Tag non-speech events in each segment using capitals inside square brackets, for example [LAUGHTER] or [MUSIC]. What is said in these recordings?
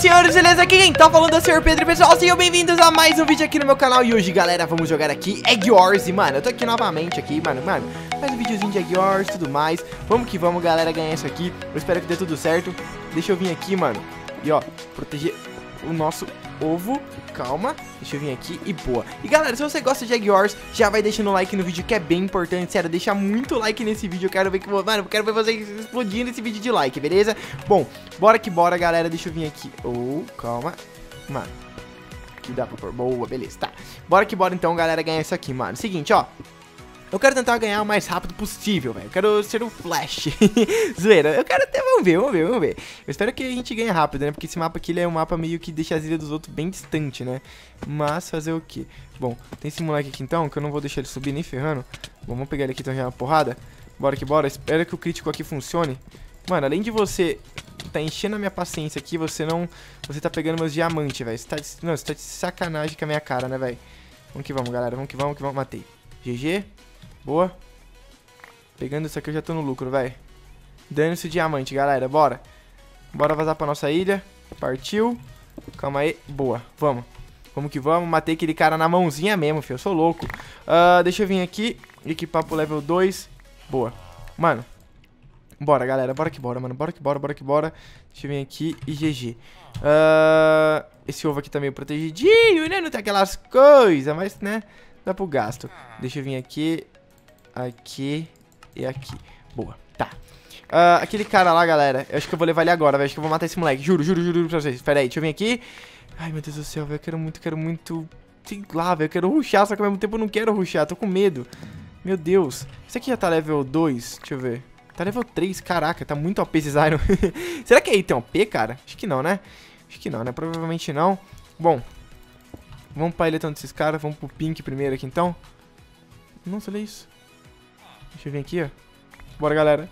senhores, beleza? Aqui quem tá falando é o Sr. Pedro pessoal, sejam bem-vindos a mais um vídeo aqui no meu canal. E hoje, galera, vamos jogar aqui Egg Wars. E, mano, eu tô aqui novamente aqui, mano, mano. Mais um videozinho de Egg Wars e tudo mais. Vamos que vamos, galera, ganhar isso aqui. Eu espero que dê tudo certo. Deixa eu vir aqui, mano. E, ó, proteger o nosso ovo Calma, deixa eu vir aqui e boa. E galera, se você gosta de Egg Wars Já vai deixando o like no vídeo que é bem importante Sério, deixa muito like nesse vídeo Eu quero ver que, mano, eu quero ver vocês explodindo esse vídeo de like, beleza? Bom, bora que bora, galera Deixa eu vir aqui. Oh, calma Mano Aqui dá pra pôr, boa, beleza, tá. Bora que bora então, galera, ganhar isso aqui, mano. Seguinte, ó eu quero tentar ganhar o mais rápido possível, velho. Eu quero ser o Flash. [LAUGHS] Zoeira. Eu quero até... Vamos ver, vamos ver, vamos ver. Eu espero que a gente ganhe rápido, né? Porque esse mapa aqui, é um mapa meio que deixa as ilhas dos outros bem distante, né? Mas fazer o quê? Bom, tem esse moleque aqui então, que eu não vou deixar ele subir nem ferrando. Bom, vamos pegar ele aqui então já uma porrada. Bora que bora. Espero que o crítico aqui funcione. Mano, além de você tá enchendo a minha paciência aqui, você não... Você tá pegando meus diamantes, velho. Você tá de... Não, você tá de sacanagem com a minha cara, né, velho? Vamos que vamos, galera. Vamos que vamos, que vamos. Matei. GG. Boa. Pegando isso aqui eu já tô no lucro, velho. Dane-se diamante, galera. Bora. Bora vazar pra nossa ilha. Partiu. Calma aí. Boa. Vamos. Vamos que vamos. Matei aquele cara na mãozinha mesmo, filho. Eu sou louco. Uh, deixa eu vir aqui. Equipar pro level 2. Boa. Mano. Bora, galera. Bora que bora, mano. Bora que bora, bora que bora. Deixa eu vir aqui e GG. Uh, esse ovo aqui tá meio protegidinho, né? Não tem aquelas coisas, mas, né? Dá pro gasto. Deixa eu vir aqui aqui e aqui. Boa, tá. Uh, aquele cara lá, galera, eu acho que eu vou levar ele agora, velho. Acho que eu vou matar esse moleque. Juro, juro, juro, juro pra vocês. Pera aí, deixa eu vir aqui. Ai, meu Deus do céu, velho. Eu quero muito, quero muito. Sei lá, velho. Eu quero ruxar, só que ao mesmo tempo eu não quero ruxar. Tô com medo. Meu Deus. Esse aqui já tá level 2. Deixa eu ver. Tá level 3, caraca, tá muito OP esses Iron. [LAUGHS] Será que aí tem OP, cara? Acho que não, né? Acho que não, né? Provavelmente não. Bom, vamos pra ilha então desses caras. Vamos pro Pink primeiro aqui, então. Nossa, olha isso. Deixa eu vir aqui, ó. Bora, galera.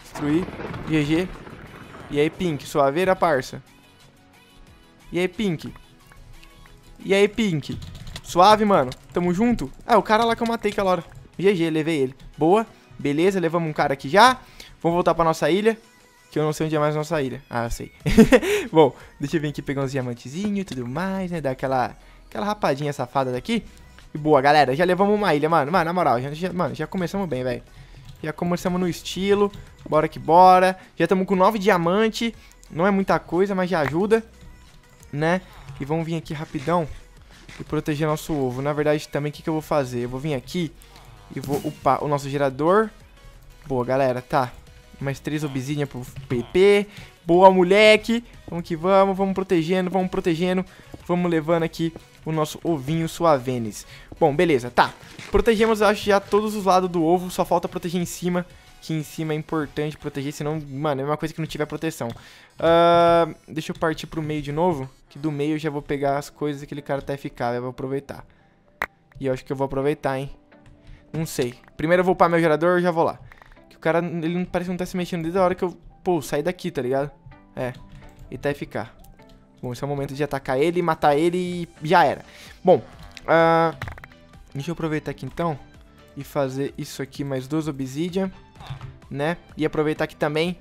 Destruir. GG. E aí, Pink, suaveira, parça. E aí, Pink. E aí, Pink. Suave, mano. Tamo junto. Ah, o cara lá que eu matei aquela hora. GG, levei ele. Boa. Beleza, levamos um cara aqui já. Vamos voltar pra nossa ilha. Que eu não sei onde é mais nossa ilha. Ah, eu sei. [LAUGHS] Bom, deixa eu vir aqui pegar uns diamantezinhos e tudo mais, né? Dar aquela, aquela rapadinha safada daqui. E boa, galera, já levamos uma ilha, mano. Mano, na moral, já, já mano, já começamos bem, velho. Já começamos no estilo. Bora que bora. Já estamos com nove diamantes. Não é muita coisa, mas já ajuda. Né? E vamos vir aqui rapidão. E proteger nosso ovo. Na verdade, também, o que, que eu vou fazer? Eu vou vir aqui e vou upar o nosso gerador. Boa, galera, tá. Mais três obsidian pro PP. Boa, moleque. Vamos que vamos, vamos protegendo, vamos protegendo. Vamos levando aqui o nosso ovinho suavenes. Bom, beleza, tá. Protegemos, acho, já todos os lados do ovo, só falta proteger em cima, que em cima é importante proteger, senão, mano, é uma coisa que não tiver proteção. Uh, deixa eu partir pro meio de novo, que do meio eu já vou pegar as coisas que aquele cara tá eficaz, eu vou aproveitar. E eu acho que eu vou aproveitar, hein. Não sei. Primeiro eu vou upar meu gerador e já vou lá. Que o cara, ele parece que não tá se mexendo desde a hora que eu, pô, saí daqui, tá ligado? É, ele tá eficaz. Bom, esse é o momento de atacar ele, matar ele e já era. Bom, uh, deixa eu aproveitar aqui então e fazer isso aqui, mais duas obsidian, né? E aproveitar aqui também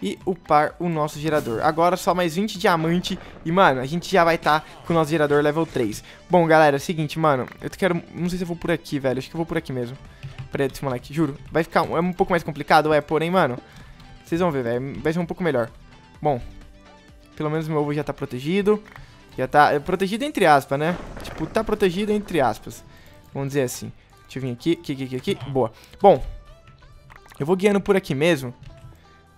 e upar o nosso gerador. Agora só mais 20 diamante e, mano, a gente já vai estar tá com o nosso gerador level 3. Bom, galera, é o seguinte, mano, eu quero... Não sei se eu vou por aqui, velho, acho que eu vou por aqui mesmo. Peraí, esse moleque, juro. Vai ficar é um pouco mais complicado, é, porém, mano, vocês vão ver, velho, vai ser um pouco melhor. Bom, pelo menos meu ovo já tá protegido. Já tá é, protegido entre aspas, né? Tipo, tá protegido entre aspas. Vamos dizer assim. Deixa eu vir aqui, aqui, aqui, aqui. Boa. Bom, eu vou guiando por aqui mesmo.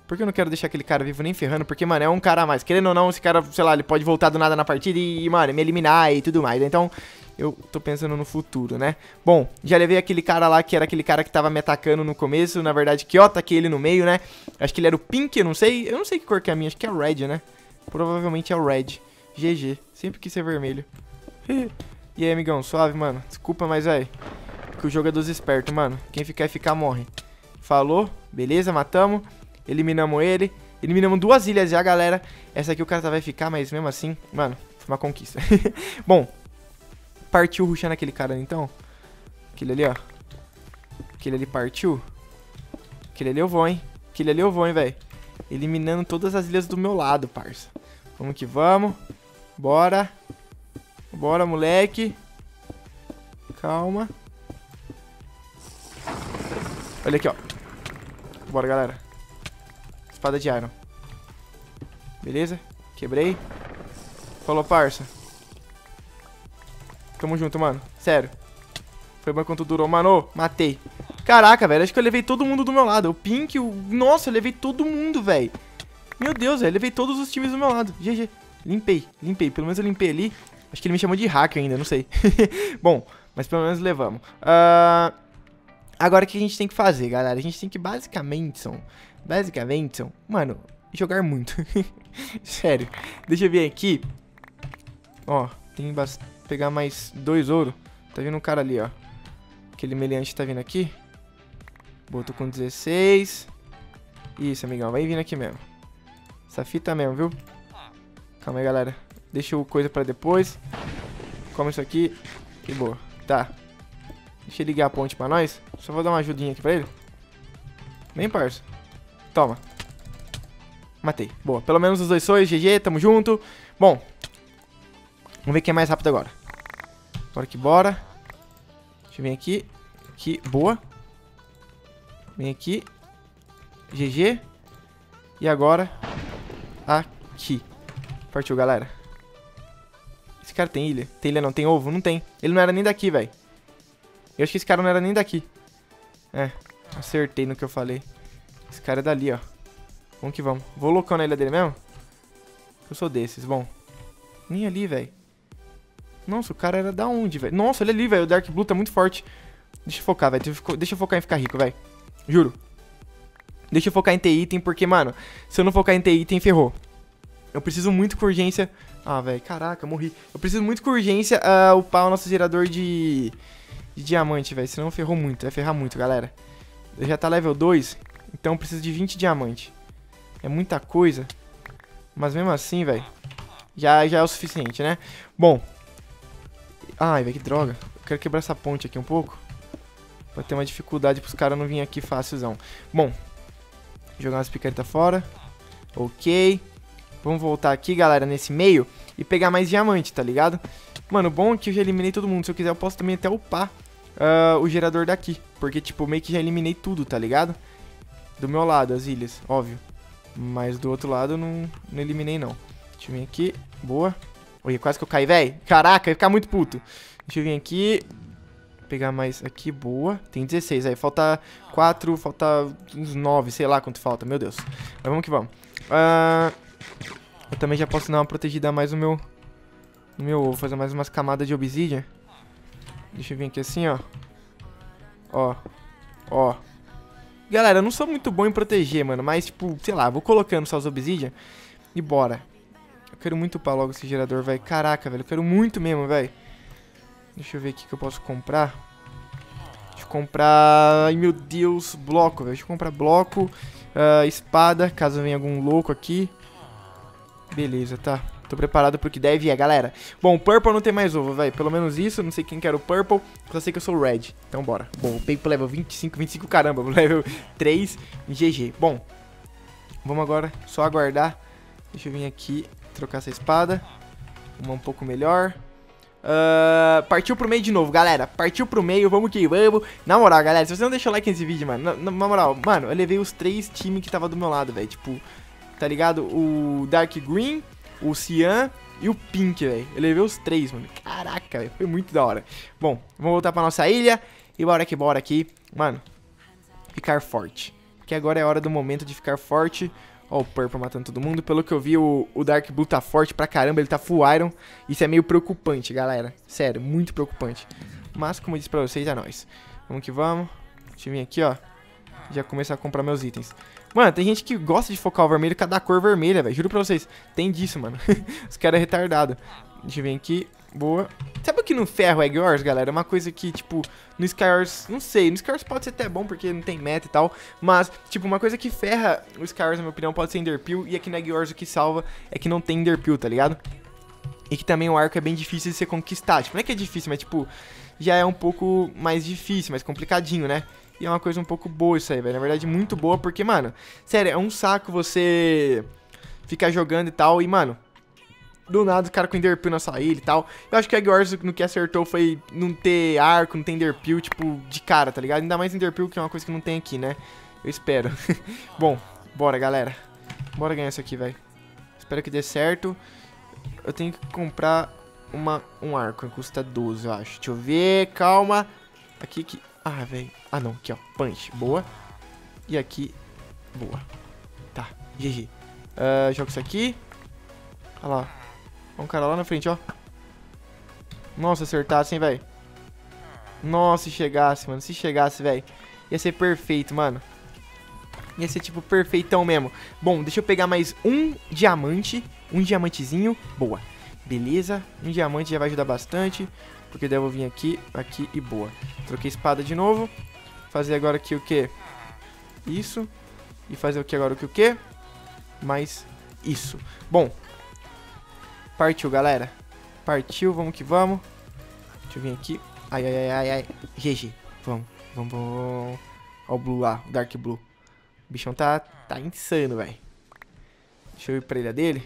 Porque eu não quero deixar aquele cara vivo nem ferrando. Porque, mano, é um cara a mais. Querendo ou não, esse cara, sei lá, ele pode voltar do nada na partida e, mano, me eliminar e tudo mais. Então, eu tô pensando no futuro, né? Bom, já levei aquele cara lá que era aquele cara que tava me atacando no começo. Na verdade, que eu ataquei ele no meio, né? Acho que ele era o Pink, eu não sei. Eu não sei que cor que é a minha. Acho que é o Red, né? Provavelmente é o Red. GG. Sempre quis ser vermelho. [LAUGHS] e aí, amigão? Suave, mano. Desculpa, mas, aí. Que o jogo é dos espertos, mano. Quem ficar e ficar morre. Falou. Beleza, matamos. Eliminamos ele. Eliminamos duas ilhas já, galera. Essa aqui o cara tá, vai ficar, mas mesmo assim, mano, foi uma conquista. [LAUGHS] Bom, partiu ruxando aquele cara então. Aquele ali, ó. Aquele ali partiu. Aquele ali eu vou, hein. Aquele ali eu vou, hein, velho. Eliminando todas as ilhas do meu lado, parça. Vamos que vamos. Bora. Bora, moleque. Calma. Olha aqui, ó. Bora, galera. Espada de iron. Beleza? Quebrei. Falou, parça. Tamo junto, mano. Sério. Foi bom quanto durou. Mano, matei. Caraca, velho. Acho que eu levei todo mundo do meu lado. O Pink, o... Nossa, eu levei todo mundo, velho. Meu Deus, velho. Levei todos os times do meu lado. GG. Limpei, limpei. Pelo menos eu limpei ali. Acho que ele me chamou de hacker ainda, não sei. [LAUGHS] bom, mas pelo menos levamos. Uh... Agora o que a gente tem que fazer, galera? A gente tem que basicamente, são... Basicamente, são... Mano, jogar muito. [LAUGHS] Sério. Deixa eu ver aqui. Ó, tem que pegar mais dois ouro. Tá vindo um cara ali, ó. Aquele meliante tá vindo aqui. Botou com 16. Isso, amigão. Vai vindo aqui mesmo. Essa fita mesmo, viu? Calma aí, galera. Deixa o coisa pra depois. Come isso aqui. Que boa. Tá. Deixa ele ligar a ponte pra nós. Só vou dar uma ajudinha aqui pra ele. Vem, parça. Toma. Matei. Boa. Pelo menos os dois sois. GG, tamo junto. Bom. Vamos ver quem é mais rápido agora. Bora que bora. Deixa eu vir aqui. Aqui. Boa. Vem aqui. GG. E agora. Aqui. Partiu, galera. Esse cara tem ilha? Tem ilha não? Tem ovo? Não tem. Ele não era nem daqui, velho. Eu acho que esse cara não era nem daqui. É. Acertei no que eu falei. Esse cara é dali, ó. Vamos que vamos. Vou loucão na ilha dele mesmo? Eu sou desses, bom. Nem ali, velho. Nossa, o cara era da onde, velho? Nossa, olha ali, velho. O Dark Blue tá muito forte. Deixa eu focar, velho. Deixa eu focar em ficar rico, velho. Juro. Deixa eu focar em ter item, porque, mano, se eu não focar em ter item, ferrou. Eu preciso muito com urgência... Ah, velho, caraca, morri. Eu preciso muito com urgência uh, upar o nosso gerador de, de diamante, velho. Senão ferrou muito, vai ferrar muito, galera. Já tá level 2, então eu preciso de 20 diamantes. É muita coisa. Mas mesmo assim, velho, já, já é o suficiente, né? Bom. Ai, velho, que droga. Eu quero quebrar essa ponte aqui um pouco. Pra ter uma dificuldade pros caras não virem aqui fácilzão. Bom. Jogar umas picaretas fora. Ok. Vamos voltar aqui, galera, nesse meio. E pegar mais diamante, tá ligado? Mano, bom que eu já eliminei todo mundo. Se eu quiser, eu posso também até upar uh, o gerador daqui. Porque, tipo, meio que já eliminei tudo, tá ligado? Do meu lado, as ilhas, óbvio. Mas do outro lado eu não, não eliminei, não. Deixa eu vir aqui. Boa. Olha, quase que eu caí, velho. Caraca, ia ficar muito puto. Deixa eu vir aqui. Pegar mais aqui, boa. Tem 16 aí. Falta 4, falta uns 9, sei lá quanto falta, meu Deus. Mas vamos que vamos. Uh, eu também já posso dar uma protegida mais no meu... No meu ovo. Fazer mais umas camadas de obsidian. Deixa eu vir aqui assim, ó. Ó. Ó. Galera, eu não sou muito bom em proteger, mano. Mas, tipo, sei lá, vou colocando só os obsidian e bora. Eu quero muito upar logo esse gerador, velho. Caraca, velho. Eu quero muito mesmo, velho. Deixa eu ver o que eu posso comprar. Deixa eu comprar... Ai, meu Deus. Bloco, velho. Deixa eu comprar bloco. Uh, espada, caso venha algum louco aqui. Beleza, tá. Tô preparado pro que deve é, galera. Bom, Purple não tem mais ovo, velho. Pelo menos isso. Não sei quem quer o Purple. Só sei que eu sou Red. Então bora. Bom, o Paper level 25, 25, caramba. [LAUGHS] Level 3 GG. Bom, vamos agora só aguardar. Deixa eu vir aqui trocar essa espada. Uma um pouco melhor. Uh, partiu pro meio de novo, galera. Partiu pro meio, vamos que vamos. Na moral, galera, se você não deixou like nesse vídeo, mano. Na, na moral, mano, eu levei os três times que tava do meu lado, velho. Tipo, tá ligado? O Dark Green, o Cian e o Pink, velho. Eu levei os três, mano. Caraca, véio, foi muito da hora. Bom, vamos voltar pra nossa ilha. E bora que bora aqui. Mano, ficar forte. Que agora é hora do momento de ficar forte. Ó, o Purple matando todo mundo. Pelo que eu vi, o, o Dark Blue tá forte pra caramba. Ele tá full Iron. Isso é meio preocupante, galera. Sério, muito preocupante. Mas, como eu disse pra vocês, é nóis. Vamos que vamos. Deixa eu vir aqui, ó. Já começar a comprar meus itens. Mano, tem gente que gosta de focar o vermelho cada cor vermelha, velho. Juro pra vocês. Tem disso, mano. [LAUGHS] Os caras é retardado. Deixa eu vir aqui. Boa. Sabe o que não ferra o Egg Wars, galera? É uma coisa que, tipo, no Skywars, não sei, no Skywars pode ser até bom porque não tem meta e tal, mas, tipo, uma coisa que ferra o Skywars, na minha opinião, pode ser Enderpeel, e aqui no Egg Wars o que salva é que não tem Enderpeel, tá ligado? E que também o arco é bem difícil de ser conquistado. Tipo, não é que é difícil, mas, tipo, já é um pouco mais difícil, mais complicadinho, né? E é uma coisa um pouco boa isso aí, velho. Na verdade, muito boa, porque, mano, sério, é um saco você ficar jogando e tal. E, mano, do nada o cara com Enderpeel na sua ilha e tal. Eu acho que a Egg Wars no que acertou foi não ter arco, não ter Enderpeel, tipo, de cara, tá ligado? Ainda mais Enderpeel, que é uma coisa que não tem aqui, né? Eu espero. [LAUGHS] Bom, bora, galera. Bora ganhar isso aqui, velho. Espero que dê certo. Eu tenho que comprar uma, um arco, custa 12, eu acho. Deixa eu ver, calma. Aqui que... Ah, velho. Ah, não, aqui, ó. Punch, boa. E aqui, boa. Tá, GG. Uh, ah, joga isso aqui. Olha lá. Um cara lá na frente, ó. Nossa, acertasse, hein, velho. Nossa, se chegasse, mano. Se chegasse, velho. Ia ser perfeito, mano. Ia ser, tipo, perfeitão mesmo. Bom, deixa eu pegar mais um diamante. Um diamantezinho. Boa. Beleza. Um diamante já vai ajudar bastante. Porque daí eu vou vir aqui, aqui e boa. Troquei espada de novo. Fazer agora aqui o quê? Isso. E fazer o que agora o que o quê? Mais isso. Bom, Partiu, galera. Partiu, vamos que vamos. Deixa eu vir aqui. Ai, ai, ai, ai, ai. GG. Vamos, vamos, vamos. Ó o Blue lá, o Dark Blue. O bichão tá, tá insano, velho. Deixa eu ir pra ilha dele.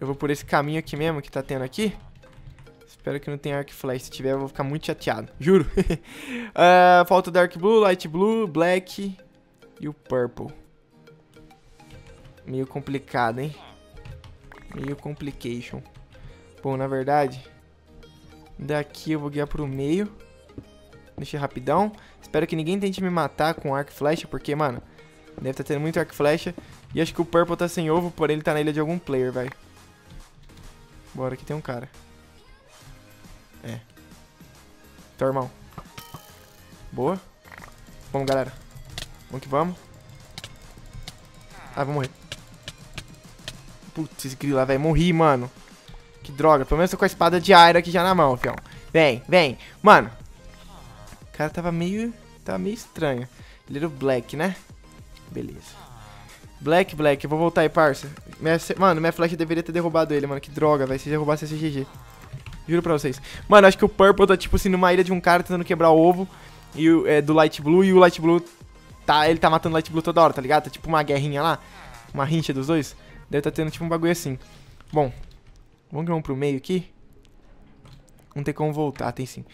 Eu vou por esse caminho aqui mesmo que tá tendo aqui. Espero que não tenha Arc Flash. Se tiver, eu vou ficar muito chateado. [LAUGHS] Juro. uh, [LAUGHS] falta o Dark Blue, Light Blue, Black e o Purple. Meio complicado, hein? Meio complication. Bom, na verdade, daqui eu vou guiar pro meio. Deixa rapidão. Espero que ninguém tente me matar com arco e flecha, porque, mano, deve estar tá tendo muito arco e flecha. E acho que o Purple tá sem ovo, porém ele tá na ilha de algum player, velho. Bora, aqui tem um cara. É. Então, irmão. Boa. Vamos, galera. Vamos que vamos. Ah, vou morrer. Putz, esse grilo lá, velho. Morri, mano. Que droga. Pelo menos tô com a espada de Aira aqui já na mão, fião. Vem, vem. Mano. O cara tava meio... Tava meio estranho. Little Black, né? Beleza. Black, Black. Eu vou voltar aí, parça. Minha, mano, minha flecha deveria ter derrubado ele, mano. Que droga, velho. Se derrubasse esse GG. Juro pra vocês. Mano, acho que o Purple tá, tipo assim, numa ilha de um cara tentando quebrar o ovo. E o, é, do Light Blue. E o Light Blue tá... Ele tá matando o Light Blue toda hora, tá ligado? Tá tipo uma guerrinha lá. Uma rincha dos dois. Deve tá tendo tipo um bagulho assim. Bom, vamos vamos pro meio aqui. Não tem como voltar, tem sim.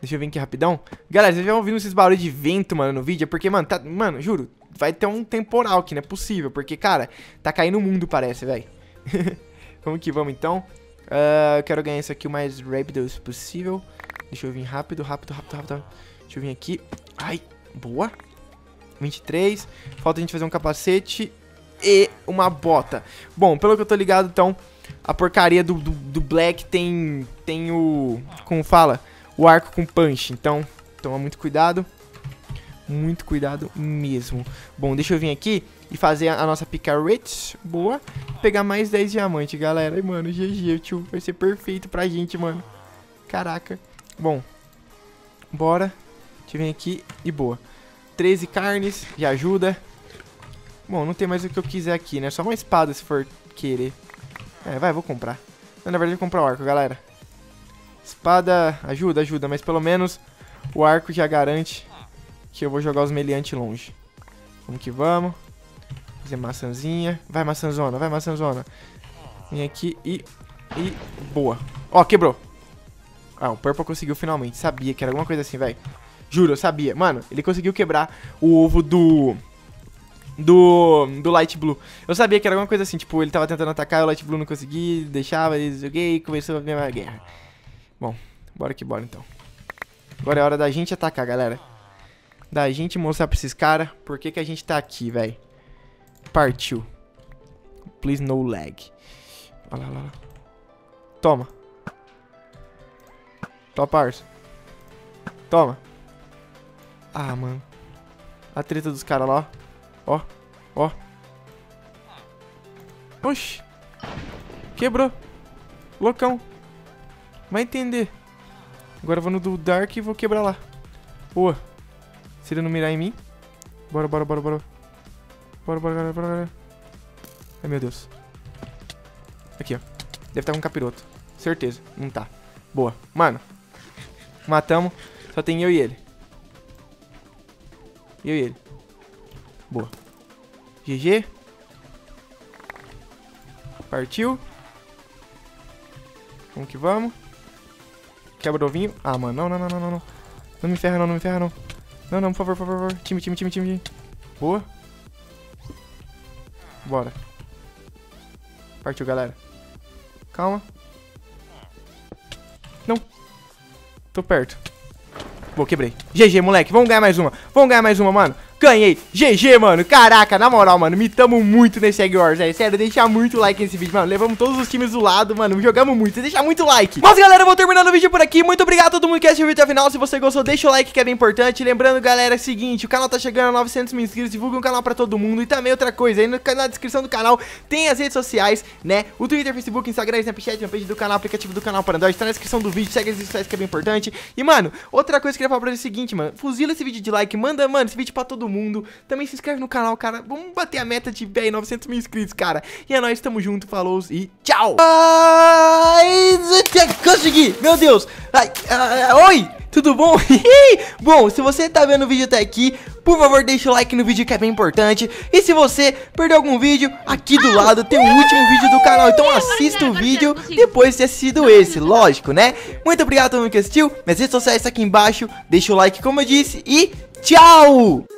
Deixa eu vir aqui rapidão. Galera, vocês já ouviram esses barulhos de vento, mano, no vídeo? É porque, mano, tá, mano, juro, vai ter um temporal aqui, não é possível. Porque, cara, tá caindo o mundo, parece, velho. [LAUGHS] vamos que vamos, então. Uh, quero ganhar isso aqui o mais rápido possível. Deixa eu vir rápido, rápido, rápido, rápido. Deixa eu vir aqui. Ai, boa. 23. Falta a gente fazer um capacete e uma bota. Bom, pelo que eu tô ligado, então, a porcaria do, do, do Black tem, tem o... Como fala? O arco com punch. Então, toma muito cuidado. Muito cuidado mesmo. Bom, deixa eu vir aqui e fazer a, nossa picarete. Boa. Pegar mais 10 diamantes, galera. E, mano, GG, tio. Vai ser perfeito pra gente, mano. Caraca. Bom. Bora. Deixa eu vir aqui e boa. 13 carnes, já ajuda. Bom, não tem mais o que eu quiser aqui, né? Só uma espada se for querer. É, vai, vou comprar. Na verdade, vou comprar o arco, galera. Espada ajuda, ajuda, mas pelo menos o arco já garante que eu vou jogar os meliantes longe. Vamos que vamos. Fazer maçãzinha. Vai, maçãzona, vai, maçãzona. Vem aqui e... E... Boa. Ó, quebrou. Ah, o Purple conseguiu finalmente. Sabia que era alguma coisa assim, velho. Juro, eu sabia. Mano, ele conseguiu quebrar o ovo do do, do Light Blue. Eu sabia que era alguma coisa assim, tipo, ele tava tentando atacar, o Light Blue não conseguia, deixava, ele joguei e começou a minha guerra. Bom, bora que bora então. Agora é hora da gente atacar, galera. Da gente mostrar pra esses caras por que, que a gente tá aqui, velho. Partiu. Please no lag. Olha lá, olha lá. Toma. Parça. Toma. Ah, mano. A treta dos caras lá, ó. Ó, ó. Oxi. Quebrou. Loucão. Vai entender. Agora eu vou no do Dark e vou quebrar lá. Boa. Se ele não mirar em mim. Bora, bora, bora, bora. Bora, bora, bora, bora. Ai, meu Deus. Aqui, ó. Deve estar com um capiroto. Certeza. Não tá. Boa. Mano. Matamos. Só tem eu e ele. Eu e ele. Boa. GG. Partiu. Vamos que vamos. Quebra o ovinho. Ah, mano, não, não, não, não, não, não. Me ferra não, não me ferra não. Não, não, por favor, por favor. Time, time, time, time. Boa. Bora. Partiu, galera. Calma. Não. Tô perto. Boa, quebrei. GG, moleque. Vamos ganhar mais uma. Vamos ganhar mais uma, mano. Ganhei. GG, mano. Caraca, na moral, mano. Mitamos muito nesse Egg Wars, é sério. Deixa muito like nesse vídeo, mano. Levamos todos os times do lado, mano. Jogamos muito. Deixa muito like. Mas, galera, eu vou terminando o vídeo por aqui. Muito obrigado a todo mundo que assistiu até o final. Se você gostou, deixa o like que é bem importante. Lembrando, galera, é o seguinte. O canal tá chegando a 900 mil inscritos. Divulga o canal pra todo mundo. E também outra coisa. Aí na descrição do canal tem as redes sociais, né? O Twitter, Facebook, Instagram, Snapchat, fanpage do canal, aplicativo do canal para Android. Tá na descrição do vídeo. Segue as redes sociais que é bem importante. E, mano, outra coisa que eu queria falar pra vocês é o seguinte, mano. Fuzila esse vídeo de like. Manda, mano, esse vídeo pra todo mundo. Também se inscreve no canal, cara. Vamos bater a meta de, véi, 900 mil inscritos, cara. E é nóis, tamo junto, falou e tchau. Ai, consegui, meu Deus. Ai, ai, oi, tudo bom? [LAUGHS] bom, se você tá vendo o vídeo até aqui, por favor, deixa o like no vídeo que é bem importante. E se você perdeu algum vídeo, aqui do lado tem o último vídeo do canal. Então assista o vídeo depois de ter assistido esse, lógico, né? Muito obrigado a todo mundo que assistiu. Minhas redes sociais estão aqui embaixo. Deixa o like, como eu disse, e tchau!